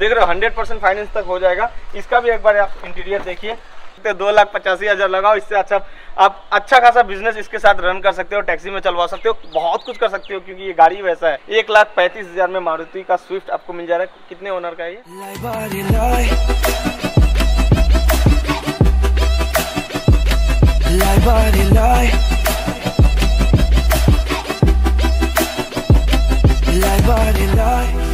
देख रहे हो हंड्रेड परसेंट फाइनेंस तक हो जाएगा। इसका भी एक बार आप इंटीरियर देखिए। दो लाख पचासी हज़ार लगाओ, इससे अच्छा आप अच्छा खासा बिज़नेस इसके साथ रन कर सकते हो टैक्सी में चलवा सकते हो, बहुत कुछ कर सकते हो, क्योंकि ये गाड़ी वैसा है। एक लाख पैंतीस हज़ार में मारुति का स्विफ्ट आपको मिल जा रहा है। कितने ओनर का ये? Lie.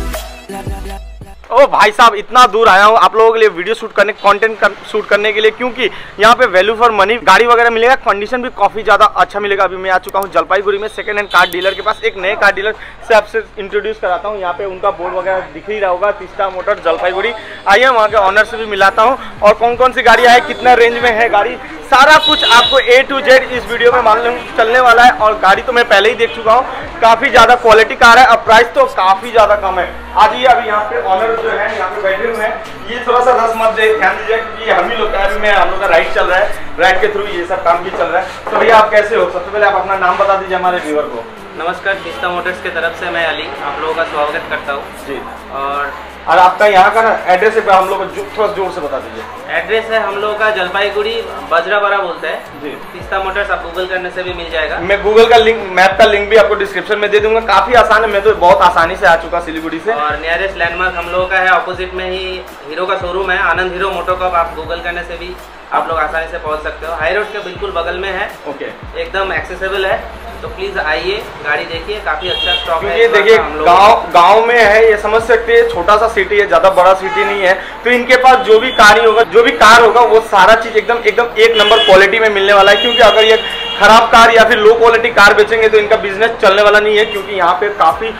ओ भाई साहब इतना दूर आया हूँ आप लोगों के लिए वीडियो शूट करने कंटेंट कर, शूट करने के लिए क्योंकि यहाँ पे वैल्यू फॉर मनी गाड़ी वगैरह मिलेगा कंडीशन भी काफ़ी ज़्यादा अच्छा मिलेगा। अभी मैं आ चुका हूँ जलपाईगुड़ी में सेकंड हैंड कार डीलर के पास एक नए कार डीलर से आपसे इंट्रोड्यूस कराता हूँ। यहाँ पे उनका बोर्ड वगैरह दिख ही रहा होगा तीस्ता मोटर जलपाईगुड़ी। आइए वहाँ के ऑनर से भी मिलाता हूँ। और कौन कौन सी गाड़ियाँ है कितना रेंज में है गाड़ी सारा कुछ आपको ए टू जेड इस वीडियो में मालूम चलने वाला है। और गाड़ी तो मैं पहले ही देख चुका हूँ। काफ़ी ज़्यादा क्वालिटी कार है अब प्राइस तो काफ़ी ज़्यादा कम है। आज ये अभी यहाँ पे ऑनर जो है यहाँ पे बैठे हुए हैं ये थोड़ा सा रस मत ध्यान दीजिए क्योंकि हम ही लोग का अभी हम लोग का राइड चल रहा है राइड के थ्रू ये सब काम भी चल रहा है। तो भैया आप कैसे हो? सबसे पहले आप अपना नाम बता दीजिए हमारे व्यूवर को। नमस्कार किस्ता मोटर्स की तरफ़ से मैं अली आप लोगों का स्वागत करता हूँ। जी। और और आपका यहाँ का ना एड्रेस है हम लोग थोड़ा ज़ोर से बता दीजिए। एड्रेस है हम लोगों का जलपाईगुड़ी बजराबारा बोलते हैं। जी। किस्ता मोटर्स आप गूगल करने से भी मिल जाएगा। मैं गूगल का लिंक मैप का लिंक भी आपको डिस्क्रिप्शन में दे दूँगा। काफ़ी आसान है मैं तो बहुत आसानी से आ चुका सिलीगुड़ी से। और नियरेस्ट लैंडमार्क हम लोगों का है ऑपोजिट में ही हीरो का शोरूम है आनंद हीरो मोटोकॉप आप गूगल करने से भी आप लोग आसानी से पहुँच सकते हो। हाई रोड के बिल्कुल बगल में है। ओके एकदम एक्सेसिबल है। तो प्लीज़ आइए गाड़ी देखिए काफ़ी अच्छा स्टॉक है देखिए गाँव गाँव में है ये समझ सकते हैं छोटा सा सिटी है, ज़्यादा बड़ा सिटी नहीं है तो इनके पास जो भी कार ही होगा, जो भी कार होगा, वो सारा चीज़ एकदम एकदम एक नंबर क्वालिटी में मिलने वाला है, क्योंकि अगर ये खराब कार या फिर लो क्वालिटी कार बेचेंगे तो इनका बिज़नेस चलने वाला नहीं है, क्योंकि यहाँ पे काफ़ी,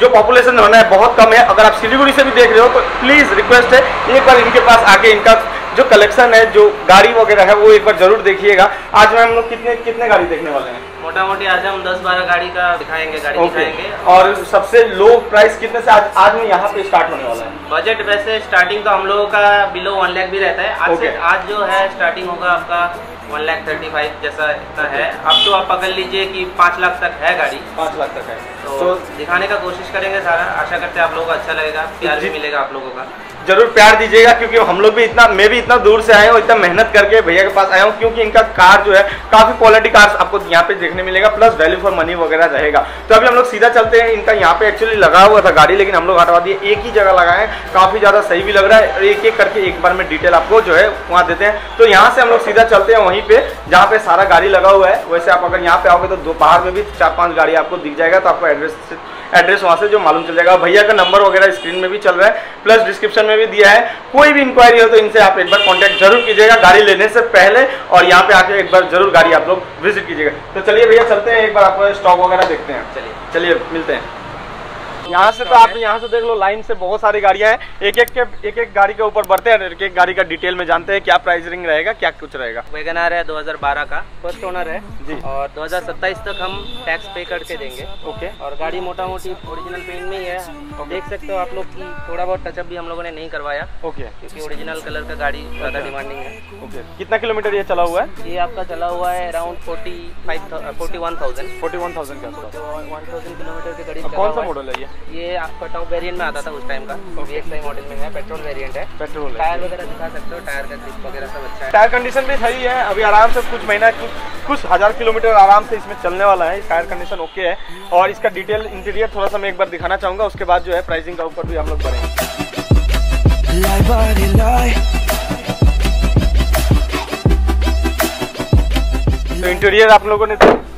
जो पॉपुलेशन होना है, बहुत कम है। अगर आप सिलीगुड़ी से भी देख रहे हो तो प्लीज़ रिक्वेस्ट है, एक बार इनके पास आके इनका जो कलेक्शन है जो गाड़ी वगैरह है वो एक बार ज़रूर देखिएगा। आज में हम लोग कितने कितने गाड़ी देखने वाले हैं? मोटा मोटी आज हम 10-12 गाड़ी का दिखाएँगे गाड़ी ओके दिखाएँगे। और सबसे लो प्राइस कितने से आज आज में यहाँ पे स्टार्ट होने वाला है? बजट वैसे स्टार्टिंग तो हम लोगों का बिलो वन लाख भी रहता है। आज से Okay. आज जो है स्टार्टिंग होगा आपका वन लाख थर्टी फाइव जैसा इतना है। अब तो आप पकड़ लीजिए कि पाँच लाख तक है गाड़ी। पाँच लाख तक है। तो दिखाने का कोशिश करेंगे सारा। आशा करते हैं आप लोगों को अच्छा लगेगा। प्यार भी मिलेगा आप लोगों का। ज़रूर प्यार दीजिएगा क्योंकि हम लोग भी इतना मैं भी इतना दूर से आया हूँ इतना मेहनत करके भैया के पास आया हूँ क्योंकि इनका कार जो है काफ़ी क्वालिटी कार आपको यहाँ पे देखने मिलेगा प्लस वैल्यू फॉर मनी वगैरह रहेगा। तो अभी हम लोग सीधा चलते हैं इनका यहाँ पे एक्चुअली लगा हुआ था गाड़ी लेकिन हम लोग हटवा दिए एक ही जगह लगाए काफ़ी ज़्यादा सही भी लग रहा है एक एक करके एक बार में डिटेल आपको जो है वहाँ देते हैं। तो यहाँ से हम लोग सीधा चलते हैं वहीं पे जहाँ पे सारा गाड़ी लगा हुआ है वैसे आप अगर यहाँ पे आओगे तो दो बाहर में भी चार पाँच गाड़ी आपको दिख जाएगा तो आपको एड्रेस एड्रेस वहाँ से जो मालूम चल जाएगा। भैया का नंबर वगैरह स्क्रीन में भी चल रहा है प्लस डिस्क्रिप्शन में भी दिया है। कोई भी इंक्वायरी हो तो इनसे आप एक बार कॉन्टैक्ट ज़रूर कीजिएगा गाड़ी लेने से पहले और यहाँ पे आके एक बार ज़रूर गाड़ी आप लोग विज़िट कीजिएगा। तो चलिए भैया चलते हैं एक बार आपको स्टॉक वगैरह देखते हैं। चलिए। चलिए मिलते हैं। यहाँ से तो आप यहाँ से देख लो लाइन से बहुत सारी गाड़ियाँ हैं। एक एक के एक एक गाड़ी के ऊपर बढ़ते हैं एक एक गाड़ी का डिटेल में जानते हैं क्या प्राइसिंग रहेगा क्या कुछ रहेगा। वेगनार है 2012 का। फ़र्स्ट ओनर है। जी। और 2027 तक हम टैक्स पे करके देंगे। ओके और गाड़ी मोटा मोटी ओरिजिनल पेंट में ही है। देख सकते हो आप लोग की थोड़ा बहुत टचअप भी हम लोगों ने नहीं करवाया। ओके क्योंकि ओरिजिनल कलर का गाड़ी ज़्यादा डिमांडिंग है। ओके कितना किलोमीटर ये चला हुआ है? ये आपका चला हुआ है around forty five forty one thousand forty one thousand के आसपास। वन थाउज़ेंड किलोमीटर के करीब कौन सा हुआ है। मॉडल है ये? ये आपका टॉप वेरिएंट में आता था उस टाइम का। वी मॉडल में है पेट्रोल वेरिएंट है। पेट्रोल टायर वगैरह दिखा सकते हो टायर का ग्रिप वगैरह सब अच्छा है। टायर कंडीशन भी सही है अभी आराम से कुछ महीना कुछ कुछ हज़ार किलोमीटर आराम से इसमें चलने वाला है टायर कंडीशन ओके है। और इसका डिटेल इंटीरियर थोड़ा सा मैं एक बार दिखाना चाहूँगा उसके बाद जो है प्राइसिंग का ऊपर भी हम लोग बढ़ेंगे। Lie. तो इंटीरियर आप लोगों ने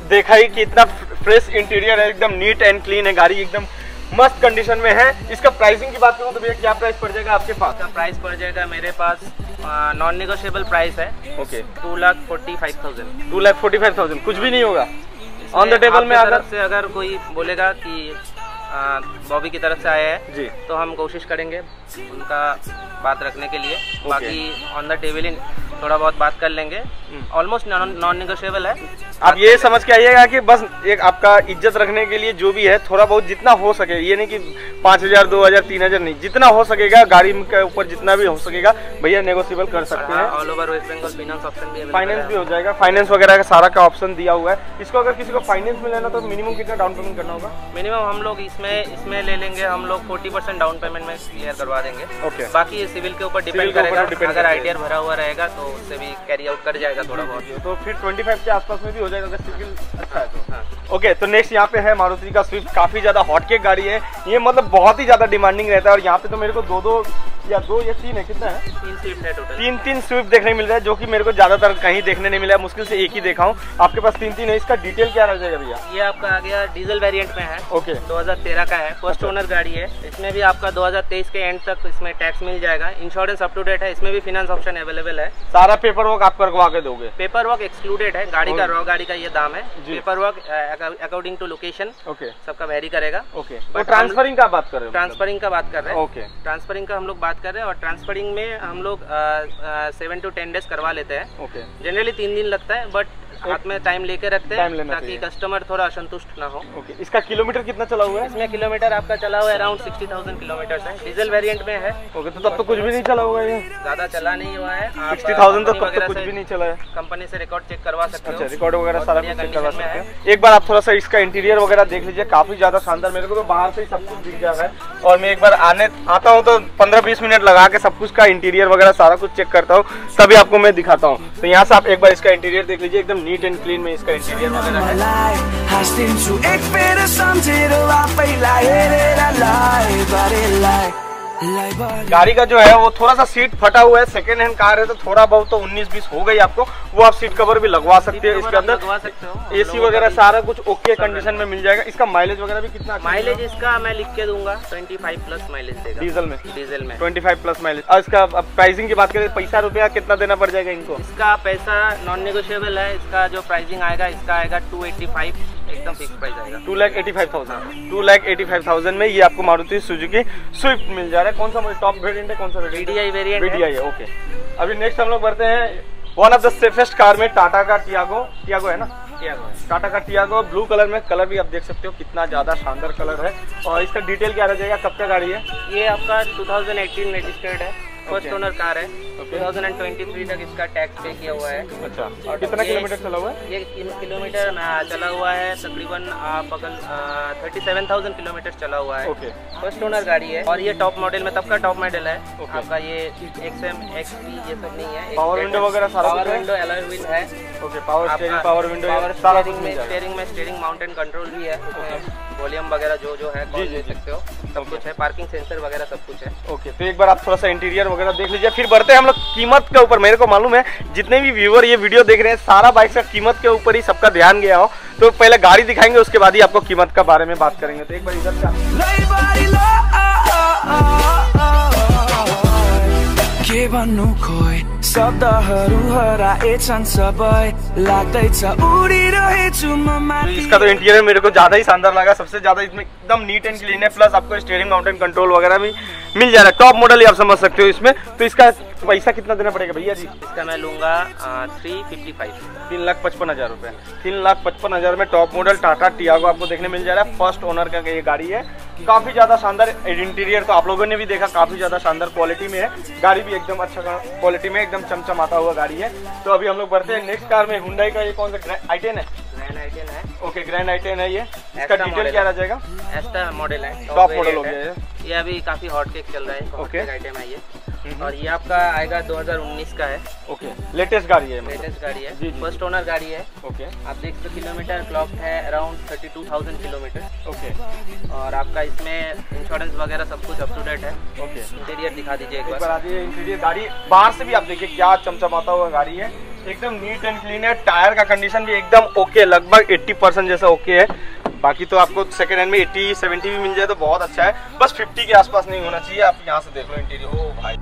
देखा ही कि इतना फ्रेश इंटीरियर है एकदम नीट एंड क्लीन है गाड़ी एकदम मस्त कंडीशन में है। इसका प्राइसिंग की बात करूँ तो भैया क्या प्राइस पड़ जाएगा आपके पास? इसका प्राइस पड़ जाएगा मेरे पास नॉन नेगोशिएबल प्राइस है। Okay. Two lakh forty five thousand two lakh forty five thousand कुछ भी नहीं होगा। ऑन द टेबल में अगर से अगर कोई बोलेगा कि बॉबी की तरफ़ से आया है जी। तो हम कोशिश करेंगे उनका बात रखने के लिए। बाकी ऑन द टेबल ही थोड़ा बहुत बात कर लेंगे। ऑलमोस्ट नॉन नेगोशिएबल है। आप ये समझ के आइएगा कि बस एक आपका इज़्ज़त रखने के लिए जो भी है थोड़ा बहुत जितना हो सके ये नहीं कि पाँच हज़ार दो हज़ार तीन हज़ार नहीं जितना हो सकेगा गाड़ी के ऊपर जितना भी हो सकेगा भैया नेगोशिएबल कर सकते हैं all over West Bengal finance option भी फाइनेंस भी हो जाएगा फाइनेंस वगैरह का सारा का ऑप्शन दिया हुआ है। इसको अगर किसी को फाइनेंस में लेना तो मिनिमम कितना डाउन पेमेंट करना होगा? मिनिमम हम लोग इसमें इसमें ले लेंगे हम लोग 40 परसेंट डाउन पेमेंट में क्लियर करवा देंगे। ओके बाकी सिविल के ऊपर डिपेंड करेगा। अगर करता है। आईटीआर भरा हुआ रहेगा तो उससे भी कैरी आउट कर जाएगा थोड़ा बहुत। तो फिर 25 के आसपास में भी हो जाएगा अगर सिविल अच्छा है तो। हाँ। ओके तो नेक्स्ट यहाँ पे है मारुति का स्विफ्ट काफ़ी ज़्यादा हॉट केक गाड़ी है। ये मतलब बहुत ही ज़्यादा डिमांडिंग रहता है और यहाँ पे तो मेरे को दो दो या दो या तीन है कितना है? तीन स्विफ्ट है टोटल तीन तीन स्विफ्ट देखने मिल रहा है जो कि मेरे को ज़्यादातर कहीं देखने नहीं मिला है मुश्किल से एक ही देखा हूँ आपके पास तीन तीन है इसका डिटेल क्या रह जाएगा भैया? ये आपका आ गया डीजल वेरिएंट में है। ओके 2013 का है फ़र्स्ट अच्छा। ओनर गाड़ी है। इसमें भी आपका 2023 के एंड तक इसमें टैक्स मिल जाएगा। इंश्योरेंस अप टू डेट है इसमें भी फिनेंस ऑप्शन अवेलेबल है। सारा पेपर वर्क आप करवा के दोगे। पेपर वर्क एक्सक्लूडेड है गाड़ी का रॉ गाड़ी का ये दाम है। Paper work according to location okay सबका वेरी करेगा। ओके तो ट्रांसफरिंग का बात कर रहे हो ट्रांसफरिंग का बात कर रहे हैं। ओके ट्रांसफरिंग का हम लोग बात कर रहे हैं और ट्रांसफरिंग में हम लोग सेवन टू टेन डेज़ करवा लेते हैं। ओके जनरली तीन दिन लगता है बट हाथ में टाइम लेके रखते हैं ताकि कस्टमर थोड़ा असंतुष्ट ना हो। ओके इसका किलोमीटर कितना चला हुआ है? इसमें किलोमीटर आपका चला हुआ है अराउंड सिक्सटी थाउज़ेंड किलोमीटर है। डीजल वेरिएंट में है। ओके तो तब तो कुछ भी नहीं चला हुआ है ज़्यादा चला नहीं हुआ है। सिक्सटी थाउज़ेंड तो तब तो कुछ भी नहीं चला है। कंपनी से रिकॉर्ड चेक करवा सकते अच्छा हो। रिकॉर्ड वगैरह सारा कुछ चेक करवा सकते हैं। एक बार आप थोड़ा सा इसका इंटीरियर वगैरह देख लीजिए काफ़ी ज़्यादा शानदार। मेरे को तो बाहर से ही सब कुछ दिख जा रहा है। और मैं एक बार आने आता हूँ तो 15-20 मिनट लगा के सब कुछ का इंटीरियर वगैरह सारा कुछ चेक करता हूँ तभी आपको मैं दिखाता हूँ। तो यहाँ से आप एक बार इसका इंटीरियर देख लीजिए एकदम नीट एंड क्लीन में इसका इंटीरियर वगैरह है। गाड़ी का जो है वो थोड़ा सा सीट फटा हुआ है सेकेंड हैंड कार है तो थोड़ा बहुत तो 19-20 हो गई आपको वो आप सीट कवर भी लगवा सकते हैं इसके अंदर। एसी वगैरह सारा कुछ ओके कंडीशन में मिल जाएगा। इसका माइलेज वगैरह भी कितना माइलेज इसका मैं लिख के दूँगा 25 प्लस माइलेज देगा। डीजल में? डीजल में। 25 प्लस माइलेज और इसका प्राइसिंग की बात करें पैसा रुपया कितना देना पड़ जाएगा इनको? इसका पैसा नॉन नेगोशिएबल है इसका जो प्राइसिंग आएगा इसका आएगा 285 एकदम फिक्स प्राइस आएगा। Two lakh eighty five thousand two lakh eighty five thousand में ये आपको मारुति सुजुकी स्विफ्ट मिल जा रहा है। कौन सा टॉप वेरिएंट है कौन सा वेरिएंट VDI variant है। ओके अभी नेक्स्ट हम लोग बढ़ते हैं। One of the safest car में टाटा का टियागो टियागो है ना? है। टाटा का टियागो ब्लू कलर में कलर भी आप देख सकते हो कितना ज़्यादा शानदार कलर है। और इसका डिटेल क्या रह जाएगा? कब का गाड़ी है? ये आपका 2018 रजिस्टर्ड है। फ़र्स्ट ओनर कार है। Okay. 2023 तक इसका टैक्स पे किया हुआ है। अच्छा। और कितना किलोमीटर चला हुआ है? ये किलो- किलोमीटर चला हुआ है। तकरीबन आप अगर थर्टी सेवन थाउज़ेंड किलोमीटर चला हुआ है। ओके फ़र्स्ट ओनर गाड़ी है। और ये टॉप मॉडल में तब का टॉप मॉडल है। Okay. आपका ये एक्स एम एक्स पी ये सब नहीं है। Power window वगैरह सारा पावर विंडो अलॉय व्हील है। Okay power steering power window power steering में स्टीयरिंग में स्टीयरिंग माउंटेन कंट्रोल भी है। वॉल्यूम वगैरह जो जो है कॉल ले सकते हो। सब कुछ है पार्किंग सेंसर वगैरह सब कुछ है। ओके तो एक बार आप थोड़ा सा इंटीरियर वगैरह देख लीजिए फिर बढ़ते हैं हम लोग कीमत के ऊपर। मेरे को मालूम है जितने भी व्यूअर ये वीडियो देख रहे हैं सारा बाइक का कीमत के ऊपर ही सबका ध्यान गया हो। तो पहले गाड़ी दिखाएँगे उसके बाद ही आपको कीमत का बारे में बात करेंगे। तो एक बार इधर से के भन्नु खोइ शब्दहरू हराएछन् सबै। लाग्दैछ उडिरहेछु म तो माथि इसका तो इंटीरियर मेरे को ज़्यादा ही शानदार लगा। सबसे ज़्यादा इसमें एकदम नीट एंड क्लीन है। प्लस आपको स्टीयरिंग माउंटेन कंट्रोल वगैरह भी मिल जा रहा है। टॉप मॉडल ही आप समझ सकते हो इसमें। तो इसका पैसा कितना देना पड़ेगा भैया जी? इसका मैं लूँगा थ्री फिफ्टी फाइव तीन लाख पचपन हज़ार रुपए। तीन लाख पचपन हज़ार में टॉप मॉडल टाटा टियागो आपको देखने मिल जा रहा है। फ़र्स्ट ओनर का ये गाड़ी है। काफ़ी ज़्यादा शानदार इंटीरियर तो आप लोगों ने भी देखा काफ़ी ज़्यादा शानदार क्वालिटी में है। गाड़ी भी एकदम अच्छा क्वालिटी में एकदम चमचमाता हुआ गाड़ी है। तो अभी हम लोग बढ़ते हैं नेक्स्ट कार में। हुंडई का ये कौन सा आई टेन है? नैन आई टेन है। ओके ग्रैंड आई टेन है ये। इसका डिटेल क्या। रह जाएगा? एस्टा मॉडल है। Top model हो गया ये। अभी काफ़ी हॉट केक चल रहा है. केक आइटम है ये। और ये आपका आएगा 2019 का है। ओके लेटेस्ट गाड़ी है मतलब। लेटेस्ट गाड़ी है। फ़र्स्ट ओनर गाड़ी है। ओके। आप देख सकते किलोमीटर क्लॉक है अराउंड 32,000 किलोमीटर ओके। और आपका इसमें इंश्योरेंस वगैरह सब कुछ अप टू डेट है। ओके। इंटीरियर दिखा दीजिए एक बार। इंटीरियर गाड़ी बाहर से भी आप देखिए क्या चमचमाता हुआ गाड़ी है। एकदम नीट एंड क्लीन है टायर का कंडीशन भी एकदम ओके लगभग 80 परसेंट जैसा ओके है। बाकी तो आपको सेकंड हैंड में 80 70 भी मिल जाए तो बहुत अच्छा है। बस 50 के आसपास नहीं होना चाहिए, आप यहाँ से देख लो इंटीरियर हो भाई।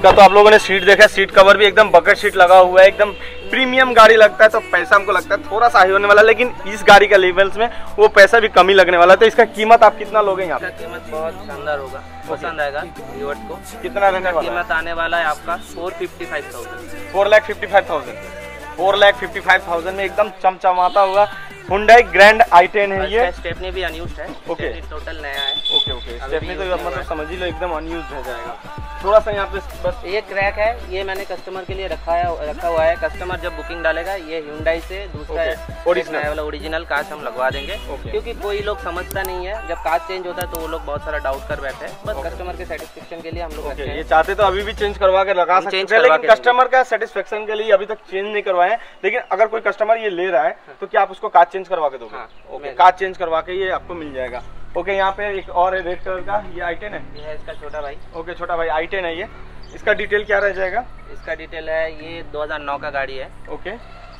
इसका तो आप लोगों ने सीट देखा है सीट कवर भी एकदम बकेट सीट लगा हुआ है एकदम प्रीमियम गाड़ी लगता है तो पैसा हमको लगता है थोड़ा सा हाई होने वाला लेकिन इस गाड़ी का लेवल्स में वो पैसा भी कमी लगने वाला है। तो इसका कीमत आप कितना लोगे यहाँ कीमत बहुत शानदार होगा पसंद आएगा को। कितना रहने वाला है? कीमत आने वाला है आपका four fifty five thousand four lakh fifty five thousand four lakh fifty five thousand में एकदम चमचमाता हुआ हुंडई ग्रैंड आई टेन है ये। स्टेपनी भी अनयूज है। ओके। टोटल नया है। ओके ओके स्टेपनी तो मतलब समझ ही लो एकदम अनयूज हो जाएगा। थोड़ा सा यहाँ पे बस ये क्रैक है ये मैंने कस्टमर के लिए रखा है रखा हुआ है। कस्टमर जब बुकिंग डालेगा ये Hyundai से दूसरा। नया वाला ओरिजिनल कांच हम लगवा देंगे। क्योंकि कोई लोग समझता नहीं है। जब कांच चेंज होता है तो वो लोग बहुत सारा डाउट कर बैठे हैं। बस कस्टमर के सेटिस्फेक्शन के लिए हम लोग ये चाहते तो अभी भी चेंज करवा के लगा सकते हैं। लेकिन कस्टमर का सेटिस्फेक्शन के लिए अभी तक चेंज नहीं करवाए लेकिन अगर कोई कस्टमर ये ले रहा है तो क्या आप उसको कांच चेंज करवा के दो हाँ, ओके कांच चेंज करवा के ये आपको मिल जाएगा। ओके यहाँ पे एक और है रेड कलर का ये आई टेन है। ये है इसका छोटा भाई। ओके छोटा भाई आई टेन है ये। इसका डिटेल क्या रह जाएगा? इसका डिटेल है ये 2009 का गाड़ी है। ओके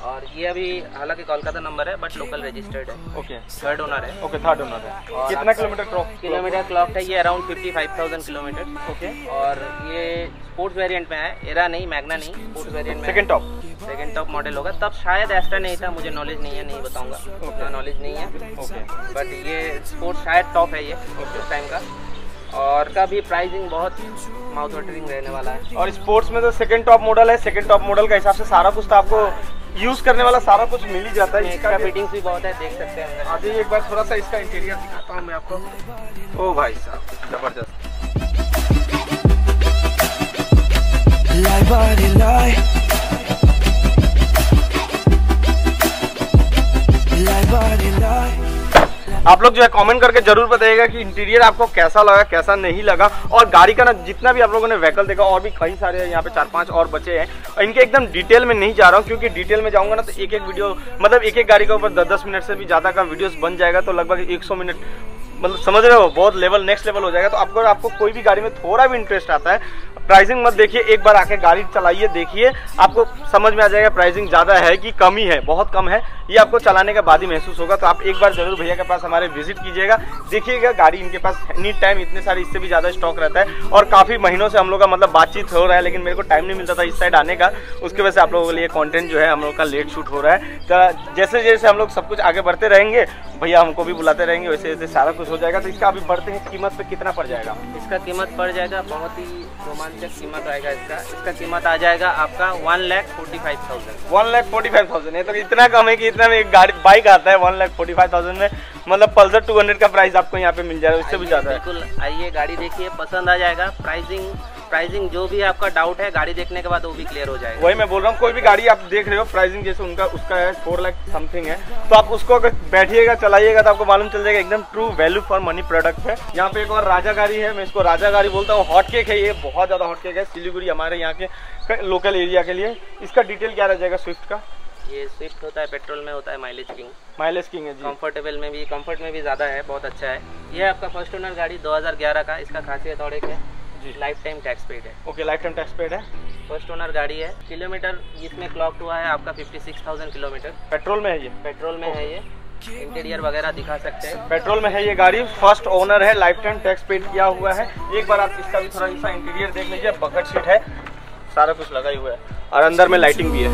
और ये अभी हालाँकि कोलकाता नंबर है बट लोकल रजिस्टर्ड है। ओके थर्ड ओनर है। ओके थर्ड ओनर है। कितना किलोमीटर किलोमीटर क्लॉक है ये around fifty five thousand kilometre okay और ये स्पोर्ट्स वेरिएंट में है एरा नहीं मैगना नहीं स्पोर्ट्स वेरिएंट में second top second top model होगा। तब शायद एस्ट्रा नहीं था मुझे नॉलेज नहीं है नहीं बताऊँगा। उतना नॉलेज नहीं है। ओके बट ये स्पोर्ट्स शायद टॉप है ये उस टाइम का। और का भी प्राइसिंग बहुत माउथ वाटरिंग रहने वाला है। और स्पोर्ट्स में तो सेकंड टॉप मॉडल है। सेकंड टॉप मॉडल का हिसाब से सारा कुछ तो आपको यूज़ करने वाला सारा कुछ मिल ही जाता है। इसका फिटिंग्स भी बहुत है देख सकते हैं। अंदर एक बार थोड़ा सा इसका इंटीरियर दिखाता हूँ मैं आपको। ओ भाई साहब ज़बरदस्त। Lie body lie. आप लोग जो है कमेंट करके ज़रूर बताइएगा कि इंटीरियर आपको कैसा लगा, कैसा नहीं लगा। और गाड़ी का ना जितना भी आप लोगों ने व्हीकल देखा, और भी कई सारे यहाँ पे चार पाँच और बचे हैं, इनके एकदम डिटेल में नहीं जा रहा हूँ, क्योंकि डिटेल में जाऊँगा ना तो एक एक वीडियो मतलब एक एक गाड़ी के ऊपर दस दस मिनट से भी ज़्यादा का वीडियो बन जाएगा तो लगभग एक सौ मिनट मतलब समझ रहे हो, बहुत लेवल नेक्स्ट लेवल हो जाएगा। तो आपको आपको कोई भी गाड़ी में थोड़ा भी इंटरेस्ट आता है प्राइसिंग मत देखिए, एक बार आके गाड़ी चलाइए, देखिए, आपको समझ में आ जाएगा प्राइसिंग ज़्यादा है कि कम ही है, बहुत कम है। ये आपको चलाने के बाद ही महसूस होगा तो आप एक बार ज़रूर भैया के पास हमारे विज़िट कीजिएगा। देखिएगा, गाड़ी इनके पास एनी टाइम इतने सारे, इससे भी ज़्यादा स्टॉक रहता है। और काफ़ी महीनों से हम लोग का मतलब बातचीत हो रहा है, लेकिन मेरे को टाइम नहीं मिलता था इस साइड आने का। उसकी वजह से आप लोगों के लिए कॉन्टेंट जो है, हम लोग का लेट शूट हो रहा है। तो जैसे जैसे हम लोग सब कुछ आगे बढ़ते रहेंगे, भैया हमको भी बुलाते रहेंगे वैसे वैसे सारा कुछ हो जाएगा तो इसका अभी बढ़ते हैं कीमत पे कितना पड़ जाएगा? इसका कीमत पड़ जाएगा बहुत ही रोमांचक कीमत आएगा इसका। इसका कीमत आ जाएगा आपका one lakh forty five thousand. One lakh forty five thousand है तो इतना कम है कि इतना में एक गाड़ी बाइक आता है one lakh forty five thousand में मतलब पल्सर टू हंड्रेड का प्राइस आपको यहाँ पे मिल जाएगा उससे भी ज़्यादा है। बिल्कुल आइए गाड़ी देखिए पसंद आ जाएगा प्राइसिंग प्राइसिंग जो भी आपका डाउट है गाड़ी देखने के बाद वो भी क्लियर हो जाएगा। वही मैं बोल रहा हूँ कोई भी गाड़ी आप देख रहे हो प्राइसिंग जैसे उनका उसका है फोर लाख समथिंग है। तो आप उसको अगर बैठिएगा चलाइएगा तो आपको मालूम चल जाएगा एकदम true value for money product है। यहाँ पे एक और राजा गाड़ी है मैं इसको राजा गाड़ी बोलता हूँ हॉट केक है ये बहुत ज़्यादा हॉट केक है सिलीगुड़ी हमारे यहाँ के लोकल एरिया के लिए। इसका डिटेल क्या रह जाएगा स्विफ्ट का? ये स्विफ्ट होता है पेट्रोल में होता है माइलेज किंग माइलेज किंग है जी। कंफर्टेबल में भी कंफर्ट में भी ज़्यादा है बहुत अच्छा है। ये आपका फ़र्स्ट ओनर गाड़ी 2011 का इसका खासियत और एक है। जी। लाइफ टाइम टैक्स पेड है। Okay life time tax paid है। फ़र्स्ट ओनर गाड़ी है। किलोमीटर इसमें क्लॉक हुआ है आपका 56,000 किलोमीटर पेट्रोल में है ये। पेट्रोल में है ये। इंटीरियर वगैरह दिखा सकते हैं। पेट्रोल में है ये गाड़ी। फ़र्स्ट ओनर है लाइफ टाइम टैक्स पेड किया हुआ है। एक बार आप इसका भी थोड़ा सा इंटीरियर देख लीजिए बकेट सीट है। सारा कुछ लगा ही हुआ है। और अंदर में लाइटिंग भी है।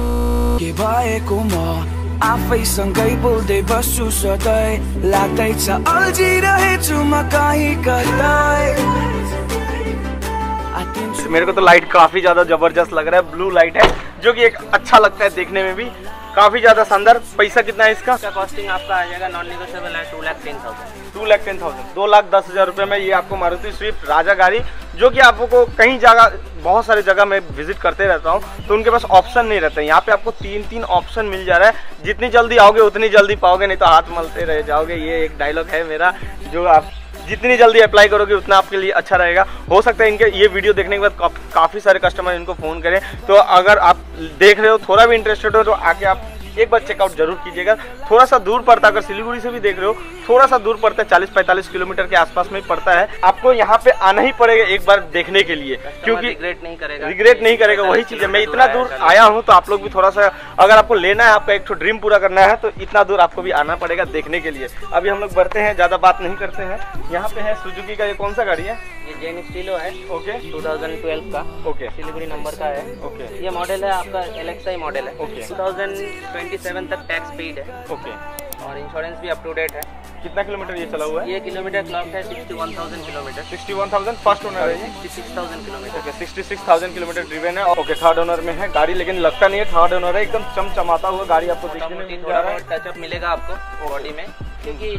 आफैसँगै बोल्दै बस्छु सधैँ लाग्दैछ अल्झिरहेछु म कहीँ कतै मेरे को तो लाइट काफ़ी ज़्यादा ज़बरदस्त लग रहा है ब्लू लाइट है जो कि एक अच्छा लगता है देखने में भी। काफ़ी ज़्यादा शानदार। पैसा कितना है इसका? कॉस्टिंग आपका आ जाएगा नॉन निगोशियबल है two lakh ten thousand two lakh ten thousand दो लाख दस हज़ार रुपये में ये आपको मारुति स्विफ्ट राजा गाड़ी जो कि आपको कहीं जगह बहुत सारे जगह मैं विज़िट करते रहता हूँ तो उनके पास ऑप्शन नहीं रहते। यहाँ पे आपको तीन तीन ऑप्शन मिल जा रहा है। जितनी जल्दी आओगे उतनी जल्दी पाओगे नहीं तो हाथ मलते रह जाओगे। ये एक डायलॉग है मेरा जो आप जितनी जल्दी अप्लाई करोगे, उतना आपके लिए अच्छा रहेगा। हो सकता है इनके ये वीडियो देखने के बाद काफ़ी सारे कस्टमर इनको फ़ोन करें। तो अगर आप देख रहे हो, थोड़ा भी इंटरेस्टेड हो तो आके आप एक बार चेकआउट ज़रूर कीजिएगा। थोड़ा सा दूर पड़ता है अगर सिलीगुड़ी से भी देख रहे हो थोड़ा सा दूर पड़ता है चालीस पैंतालीस किलोमीटर के आसपास में पड़ता है। आपको यहाँ पे आना ही पड़ेगा एक बार देखने के लिए क्योंकि रिग्रेट नहीं करेगा। रिग्रेट नहीं करेगा वही चीज़ है। मैं इतना दूर आया हूँ तो आप लोग भी थोड़ा सा अगर आपको लेना है आपका एक ड्रीम पूरा करना है तो इतना दूर आपको भी आना पड़ेगा देखने के लिए। अभी हम लोग बढ़ते हैं ज़्यादा बात नहीं करते हैं। यहाँ पे है सुजुकी का ये कौन सा गाड़ी है? ये जेन स्टीलो है। ओके। okay. 2012 का। ओके। okay. सिलीगुड़ी नंबर का है। ओके। okay. ये मॉडल है आपका एलेक्सा मॉडल है। ओके। 2020 97 तक टैक्स पेड है। ओके और इंश्योरेंस भी अप टू डेट है। कितना किलोमीटर ये चला हुआ है? ये किलोमीटर क्लॉक है 61,000 किलोमीटर। 61,000 फ़र्स्ट ओनर है 66,000 किलोमीटर ओके 66,000 किलोमीटर ड्रिवन है। ओके थर्ड ओनर में है गाड़ी लेकिन लगता नहीं है थर्ड ओनर है। एकदम चमचमाता हुआ गाड़ी आपको देखने में टचअप मिलेगा आपको बॉडी में क्योंकि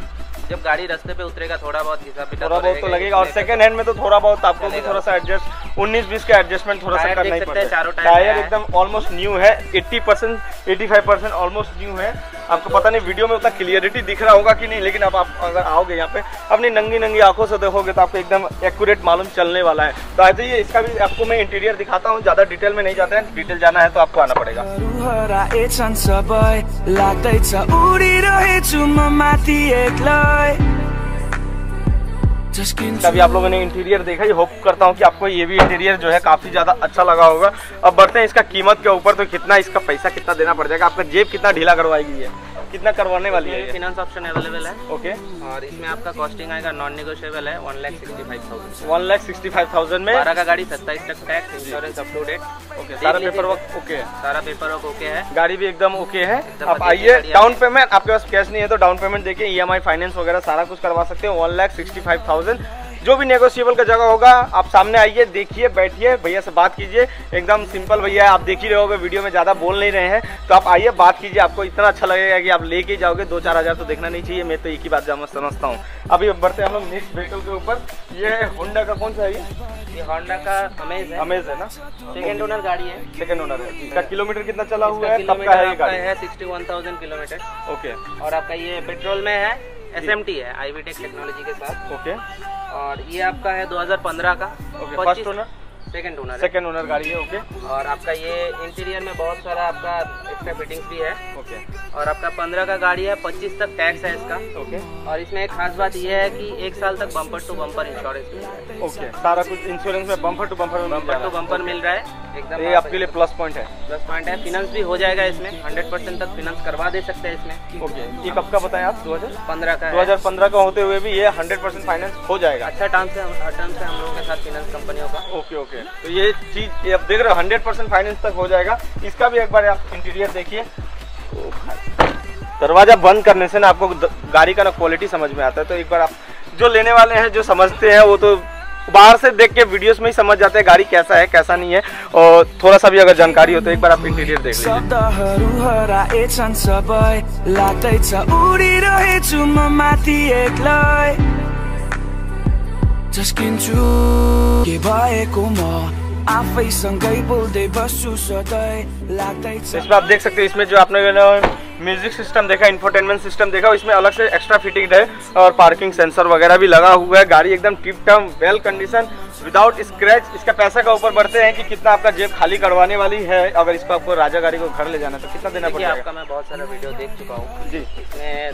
जब गाड़ी रस्ते पे उतरेगा थोड़ा बहुत किताब थोड़ा बहुत तो लगेगा। और सेकंड हैंड में तो थोड़ा बहुत आपको भी थोड़ा सा एडजस्ट 19 20 का एडजस्टमेंट थोड़ा सा करना ही पड़ता है। टायर एकदम ऑलमोस्ट न्यू है 80 percent eighty five percent almost new है। आपको पता नहीं वीडियो में उतना क्लियरिटी दिख रहा होगा कि नहीं, लेकिन अब आप अगर आओगे यहाँ पे, अपनी नंगी नंगी आँखों से देखोगे तो आपको एकदम एक्यूरेट मालूम चलने वाला है। तो आ जाइए इसका भी आपको मैं इंटीरियर दिखाता हूँ, ज़्यादा डिटेल में नहीं जाते हैं डिटेल जाना है तो आपको आना पड़ेगा। अभी आप लोगों ने इंटीरियर देखा। ही होप करता हूँ कि आपको ये भी इंटीरियर जो है काफ़ी ज़्यादा अच्छा लगा होगा। अब बढ़ते हैं इसका कीमत के ऊपर तो कितना इसका पैसा कितना देना पड़ जाएगा? आपका जेब कितना ढीला करवाएगी ये? कितना करवाने वाली है फाइनेंस ऑप्शन अवेलेबल है। ओके और इसमें आपका कॉस्टिंग आएगा नॉन निगोशियबल है one lakh sixty five thousand one lakh sixty five thousand में? बारह का गाड़ी सत्ताईस तक tax insurance up to date okay सारा पेपर वर्क ओके सारा पेपर वर्क ओके है। गाड़ी भी एकदम ओके है। आप आइए डाउन पेमेंट आपके पास कैश नहीं है तो डाउन पेमेंट देखिए ई आई फाइनेंस वगैरह सारा कुछ करवा सकते हैं। One lakh sixty five thousand जो भी नेगोशिएबल का जगह होगा आप सामने आइए देखिए बैठिए भैया से बात कीजिए। एकदम सिंपल भैया आप देख ही रहे होगे वीडियो में ज़्यादा बोल नहीं रहे हैं। तो आप आइए बात कीजिए आपको इतना अच्छा लगेगा कि आप लेके जाओगे। दो चार हज़ार तो देखना नहीं चाहिए मैं तो एक ही बात जाम समझता हूँ। अभी बढ़ते हैं हम लोग नेक्स्ट व्हीकल के ऊपर। ये होंडा का कौन सा है ये? ये होंडा का अमेज है। अमेज है ना? सेकेंड ओनर गाड़ी है। सेकेंड ओनर है। इसका किलोमीटर कितना चला हुआ है? कब का है ये गाड़ी? है sixty one thousand kilometre okay और आपका ये पेट्रोल में है? एस एम टी है आई टेक्नोलॉजी के साथ। ओके और ये आपका है 2015 का। Okay first owner second owner है। सेकेंड ओनर गाड़ी है ओके और आपका ये इंटीरियर में बहुत सारा आपका एक्स्ट्रा फिटिंग्स भी है। ओके और आपका 15 का गाड़ी है 25 तक टैक्स है इसका। ओके और इसमें एक खास बात ये है कि एक साल तक bumper to bumper insurance okay सारा कुछ इंश्योरेंस में bumper to bumper bumper to bumper मिल रहा है। एकदम ये आपके लिए प्लस पॉइंट है। प्लस पॉइंट है। फिनांस भी हो जाएगा इसमें। 100 परसेंट तक फिनांस करवा दे सकते हैं इसमें। ओके ये कब का बताएँ आप? 2000 पंद्रह का है। 2015 का होते हुए भी ये 100 परसेंट फाइनेंस हो जाएगा। अच्छा टर्म से टर्म से हम लोगों के साथ फिनांस कंपनियों का। ओके ओके तो ये चीज़ आप देख रहे हो हंड्रेड परसेंट फाइनेंस तक हो जाएगा। इसका भी एक बार आप इंटीरियर देखिए। दरवाज़ा बंद करने से ना आपको गाड़ी का ना क्वालिटी समझ में आता है। तो एक बार आप जो लेने वाले हैं, जो समझते हैं, वो तो बाहर से देख के वीडियोस में ही समझ जाते हैं गाड़ी कैसा है, कैसा नहीं है। और थोड़ा सा भी अगर जानकारी हो तो एक बार आप इंटीरियर देख लीजिए। झस्किन्छु के भएको म आफैसँगै बोल्दै बस्छु सधैँ इसमें आप देख सकते हैं इसमें जो आपने म्यूज़िक सिस्टम देखा इंफोटेनमेंट सिस्टम देखा इसमें अलग से एक्स्ट्रा फिटिंग है और पार्किंग सेंसर वगैरह भी लगा हुआ है। गाड़ी एकदम tip top well condition without scratch इसका पैसा का ऊपर बढ़ते हैं कि कितना आपका जेब खाली करवाने वाली है अगर इसको आपको राजा गाड़ी को घर ले जाना तो कितना देना पड़ेगा? आपका मैं बहुत सारा वीडियो देख चुका हूँ। जी। इसमें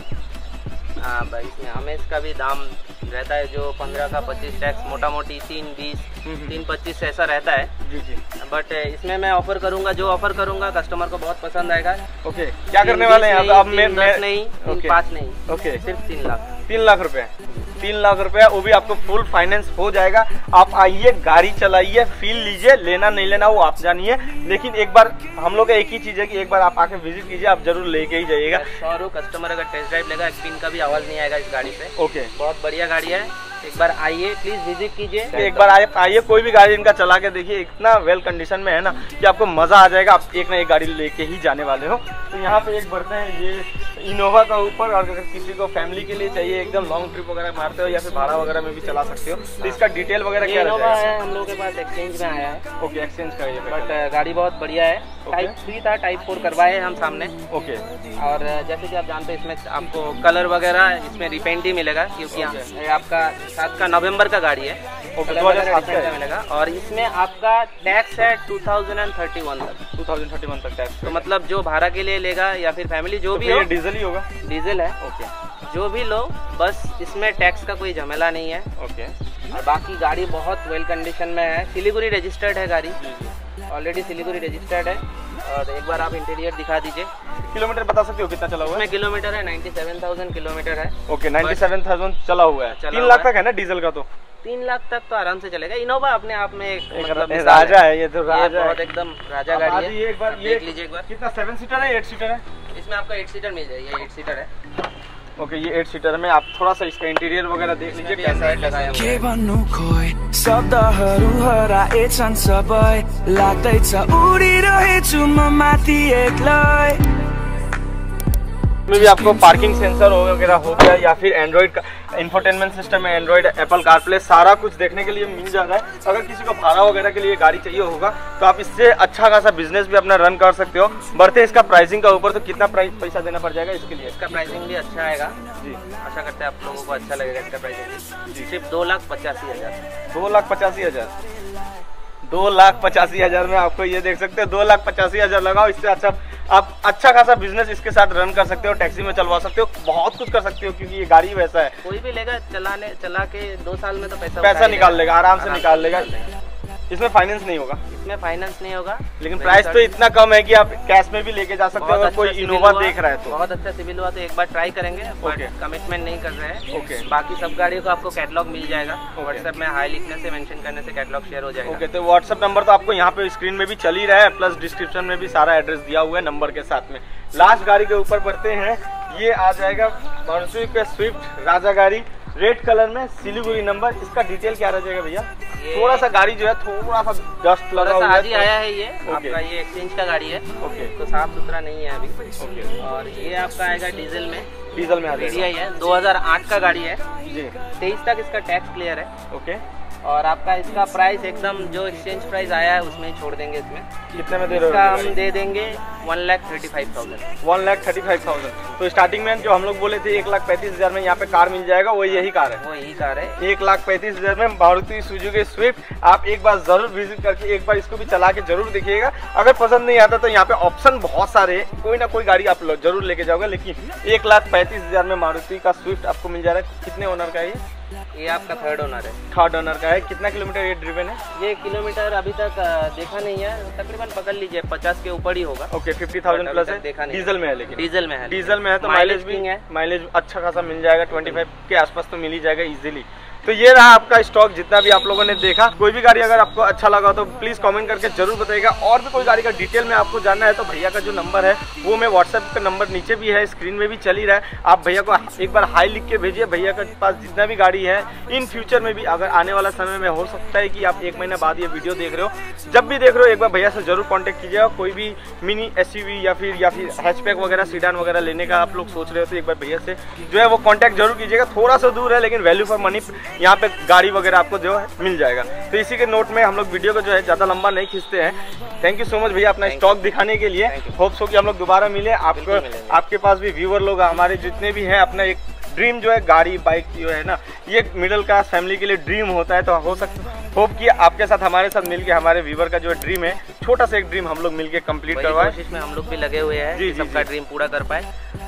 हाँ भाई इसमें हमें इसका भी दाम रहता है जो पंद्रह का पच्चीस टैक्स मोटा मोटी तीन बीस हम्म। तीन पच्चीस ऐसा रहता है। जी जी। बट इसमें मैं ऑफ़र करूँगा जो ऑफ़र करूँगा कस्टमर को बहुत पसंद आएगा। ओके क्या करने वाले हैं? अब मैं नहीं पाँच नहीं ओके सिर्फ़ तीन लाख। तीन लाख रुपए तीन लाख रुपया वो भी आपको फुल फाइनेंस हो जाएगा। आप आइए गाड़ी चलाइए फील लीजिए लेना नहीं लेना वो आप जानिए। लेकिन एक बार हम लोग का एक ही चीज़ है कि एक बार आप आके विज़िट कीजिए आप ज़रूर लेके ही जाइएगा। और कस्टमर अगर टेस्ट ड्राइव लेगा एक पिन का भी आवाज़ नहीं आएगा इस गाड़ी पे। ओके बहुत बढ़िया गाड़ी है। एक बार आइए प्लीज़ विज़िट कीजिए। एक बार आइए आइए कोई भी गाड़ी इनका चला के देखिए इतना वेल कंडीशन में है ना कि आपको मज़ा आ जाएगा आप एक ना एक गाड़ी लेके ही जाने वाले हो। तो यहाँ पे एक बढ़ते हैं ये इनोवा का ऊपर और अगर किसी को फैमिली के लिए चाहिए एकदम लॉन्ग ट्रिप वगैरह मारते हो या फिर भाड़ा वगैरह में भी चला सकते हो। तो इसका डिटेल वगैरह क्या इनोवा है? हम लोग के पास एक्सचेंज में आया है। ओके एक्सचेंज का ये बट गाड़ी बहुत बढ़िया है। टाइप थ्री था टाइप फोर करवाए हैं हम सामने। ओके और जैसे कि आप जानते हैं इसमें आपको कलर वगैरह इसमें रिपेंट ही मिलेगा क्योंकि आपका सात का नवंबर का गाड़ी है। 2007 वगैरह का है। मिलेगा। और इसमें आपका टैक्स है 2031 तक। 2031 तक टैक्स तो मतलब जो भाड़ा के लिए लेगा या फिर फैमिली जो तो भी हो डीजल ही होगा। डीजल है। ओके जो भी लो बस इसमें टैक्स का कोई झमेला नहीं है। ओके और बाकी गाड़ी बहुत वेल कंडीशन में है। सिलीगुड़ी रजिस्टर्ड है गाड़ी। ऑलरेडी सिलीगुड़ी रजिस्टर्ड है। और एक बार आप इंटीरियर दिखा दीजिए। किलोमीटर बता सकते हो कितना चला हुआ है? किलोमीटर है 97,000 किलोमीटर है। ओके 97,000 चला हुआ है। तीन लाख तक है ना डीजल का तो? तीन लाख तक तो आराम से चलेगा। इनोवा अपने आप में एक, एक मतलब राजा है। ये तो राजा बहुत एकदम राजा गाड़ी है। एक बार देख लीजिए एक बार। कितना सेवन सीटर है एट सीटर है? इसमें आपका एट सीटर मिल जाएगी एट सीटर है। ओके ये एट सीटर में आप थोड़ा सा इसका इंटीरियर वगैरह देख लीजिए कैसा है लगाया हुआ के है भन्नु खोइ शब्दहरू हराएछन् सबै लाग्दैछ उडिरहेछु म माथि एक्लै। में भी आपको पार्किंग सेंसर हो वगैरह हो गया या फिर एंड्रॉइड का इंफोटेनमेंट सिस्टम है एंड्रॉइड एप्पल कारप्ले सारा कुछ देखने के लिए मिल जाता है। अगर किसी को भाड़ा वगैरह के लिए गाड़ी चाहिए होगा तो आप इससे अच्छा खासा बिज़नेस भी अपना रन कर सकते हो। बढ़ते इसका प्राइसिंग का ऊपर तो कितना प्राइस पैसा देना पड़ जाएगा इसके लिए? इसका प्राइसिंग भी अच्छा आएगा। जी। आशा करते हैं आप लोगों को अच्छा लगेगा इसका प्राइसिंग सिर्फ़ दो लाख पचासी हज़ार। दो लाख पचासी हज़ार। दो लाख पचासी हज़ार में आपको ये देख सकते हो। दो लाख पचासी हज़ार लगाओ इससे अच्छा आप अच्छा खासा बिज़नेस इसके साथ रन कर सकते हो टैक्सी में चलवा सकते हो बहुत कुछ कर सकते हो क्योंकि ये गाड़ी वैसा है। कोई भी लेगा चलाने चला के दो साल में तो पैसा पैसा निकाल लेगा। आराम से निकाल लेगा। इसमें फाइनेंस नहीं होगा। इसमें फाइनेंस नहीं होगा। लेकिन प्राइस तो इतना कम है कि आप कैश में भी लेके जा सकते हो अच्छा कोई इनोवा देख रहा है तो। बहुत अच्छा सिविल हुआ तो एक बार ट्राई करेंगे Okay. कमिटमेंट नहीं कर रहे हैं। Okay. बाकी सब गाड़ियों को आपको कैटलॉग मिल जाएगा. व्हाट्सएप में हाई लिखने से मेंशन करने से कैटलॉग शेयर हो जाएगा। ओके तो व्हाट्सअप नंबर तो आपको यहाँ पे स्क्रीन में भी चल ही रहा है प्लस डिस्क्रिप्शन में भी सारा एड्रेस दिया हुआ है नंबर के साथ में। लास्ट गाड़ी के ऊपर बढ़ते हैं। ये आ जाएगा मारुति के स्विफ्ट राजा गाड़ी। रेड कलर में सिलीगुड़ी नंबर इसका डिटेल क्या रह जाएगा भैया? थोड़ा सा गाड़ी जो है थोड़ा सा डस्ट लगा हुआ आज ही है आया है ये. आपका ये एक्सचेंज का गाड़ी है। ओके तो साफ़ सुथरा नहीं है अभी। ओके और ये आपका आएगा डीजल में। डीजल में आ जाएगा। है 2008 का गाड़ी है। जी। तेईस तक इसका टैक्स क्लियर है। ओके और आपका इसका प्राइस एकदम जो एक्सचेंज प्राइस आया है उसमें छोड़ देंगे इसमें। कितने में दे रहे इसका हम दे देंगे one lakh thirty five thousand one lakh thirty five thousand. तो स्टार्टिंग में जो हम लोग बोले थे एक लाख पैंतीस हज़ार में यहाँ पे कार मिल जाएगा वो यही कार है। वो यही कार है। एक लाख पैंतीस हज़ार में मारुति सुजुकी स्विफ्ट आप एक बार ज़रूर विज़िट करके एक बार इसको भी चला के ज़रूर देखिएगा। अगर पसंद नहीं आता तो यहाँ पे ऑप्शन बहुत सारे हैं। कोई ना कोई गाड़ी आप लोग ज़रूर लेके जाओगे लेकिन एक लाख पैंतीस हज़ार में मारुति का स्विफ्ट आपको मिल जा रहा है। कितने ओनर का ये? ये आपका थर्ड ओनर है। थर्ड ओनर का है। कितना किलोमीटर ये ड्रिवन है? ये किलोमीटर अभी तक देखा नहीं है। तकरीबन पकड़ लीजिए पचास के ऊपर ही होगा। ओके फिफ्टी थाउज़ेंड प्लस है। देखा नहीं डीजल में है लेकिन। डीजल में है डीजल में है तो माइलेज भी है। माइलेज अच्छा खासा मिल जाएगा। 25 के आसपास तो मिल ही जाएगा इजीली तो ये रहा आपका स्टॉक, जितना भी आप लोगों ने देखा। कोई भी गाड़ी अगर आपको अच्छा लगा तो प्लीज़ कमेंट करके ज़रूर बताइएगा। और भी कोई गाड़ी का डिटेल में आपको जानना है तो भैया का जो नंबर है, वो मैं व्हाट्सएप का नंबर नीचे भी है स्क्रीन में भी चल ही रहा है। आप भैया को एक बार हाई लिख के भेजिए, भैया के पास जितना भी गाड़ी है इन फ्यूचर में भी अगर आने वाला समय में हो सकता है कि आप एक महीना बाद ये वीडियो देख रहे हो। जब भी देख रहे हो, एक बार भैया से ज़रूर कॉन्टेक्ट कीजिएगा। कोई भी मिनी एस या फिर या फिर हैचपैक वगैरह सीडान वगैरह लेने का आप लोग सोच रहे हो तो एक बार भैया से जो है वो कॉन्टैक्ट ज़रूर कीजिएगा। थोड़ा सा दूर है, लेकिन वैल्यू फॉर मनी यहाँ पे गाड़ी वगैरह आपको जो है मिल जाएगा। तो इसी के नोट में हम लोग वीडियो को जो है ज़्यादा लंबा नहीं खींचते हैं। थैंक यू सो मच भैया अपना स्टॉक दिखाने के लिए। होप सो होप्स हो कि हम लोग दोबारा मिले। आपको आपके पास भी व्यूअर लोग हमारे जितने भी हैं अपना एक ड्रीम जो है गाड़ी बाइक जो है ना ये मिडिल क्लास फैमिली के लिए ड्रीम होता है तो हो सकता होप कि आपके साथ हमारे साथ मिलके हमारे व्यूवर का जो ड्रीम है छोटा सा एक ड्रीम हम लोग मिलके कंप्लीट करवाए। कोशिश में हम लोग भी लगे हुए हैं जी, जी, सबका ड्रीम पूरा कर पाए।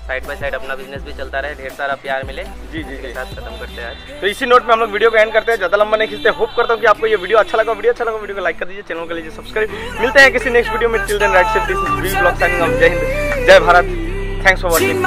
साइड बाय साइड अपना बिज़नेस भी चलता रहे ढेर सारा प्यार मिले। जी जी इसके जी। साथ खत्म करते हैं तो इसी नोट में हम लोग वीडियो को एंड करते हैं। ज़्यादा लंबा नहीं खींचते होप करता हूँ कि आपको ये वीडियो अच्छा लगा। वीडियो अच्छा लगा वीडियो को लाइक कर दीजिए चैनल को लीजिए सब्सक्राइब मिलते हैं किसी नेक्स्ट वीडियो में। Then right safe this is we blog signing off जय हिंद जय भारत थैंक्स फॉर वाचिंग